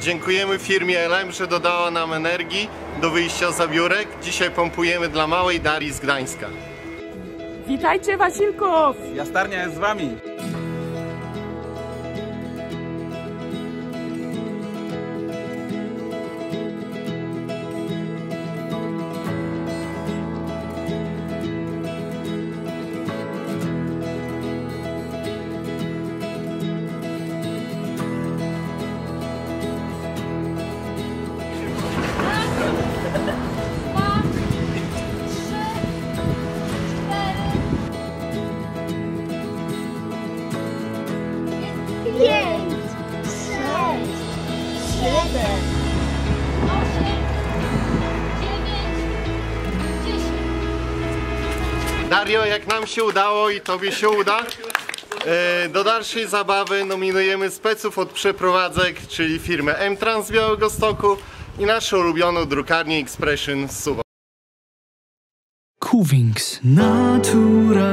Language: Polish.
Dziękujemy firmie LM, że dodała nam energii do wyjścia za biurek. Dzisiaj pompujemy dla małej Darii z Gdańska. Witajcie Wasilków! Jastarnia jest z wami. Pięć, sześć, siedem, osiem, dziewięć, dziesięć. Dario, jak nam się udało i tobie się uda, e, do dalszej zabawy nominujemy speców od przeprowadzek, czyli firmę M-Trans z Białegostoku i naszą ulubioną drukarnię Expression z Suwałk. Kuwings. Wyraz